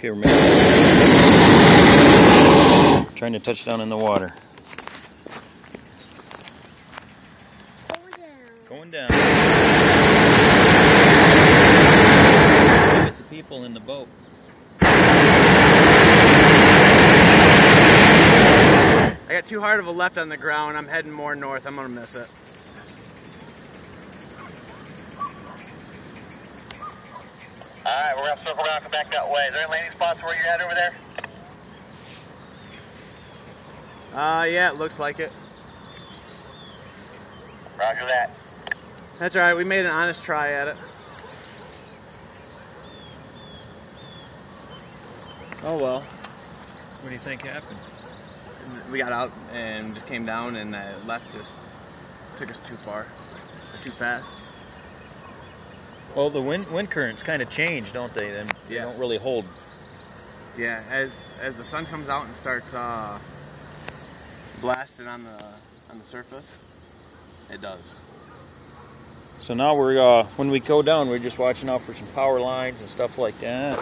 Okay, remember. Trying to touch down in the water. Going down. Look at the people in the boat. I got too hard of a left on the ground. I'm heading more north. I'm gonna miss it. Alright, we're gonna circle around and come back that way. Is there any landing spots where you're at over there? Uh, yeah, it looks like it. Roger that. That's all right. We made an honest try at it. Oh well. What do you think happened? We got out and just came down, and the left just took us too far, too fast. Well, the wind wind currents kind of change, don't they? Then they Yeah. don't really hold. Yeah, as as the sun comes out and starts uh, blasting on the on the surface, it does. So now we're uh, when we go down, we're just watching out for some power lines and stuff like that.